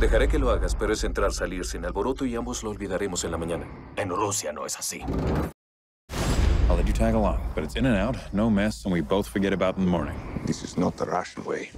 Dejaré que lo hagas, pero es entrar, salir sin alboroto y ambos lo olvidaremos en la mañana. En Rusia no es así. I'll let you tag along, but it's in and out, no mess, and we both forget about in the morning. This is not the Russian way.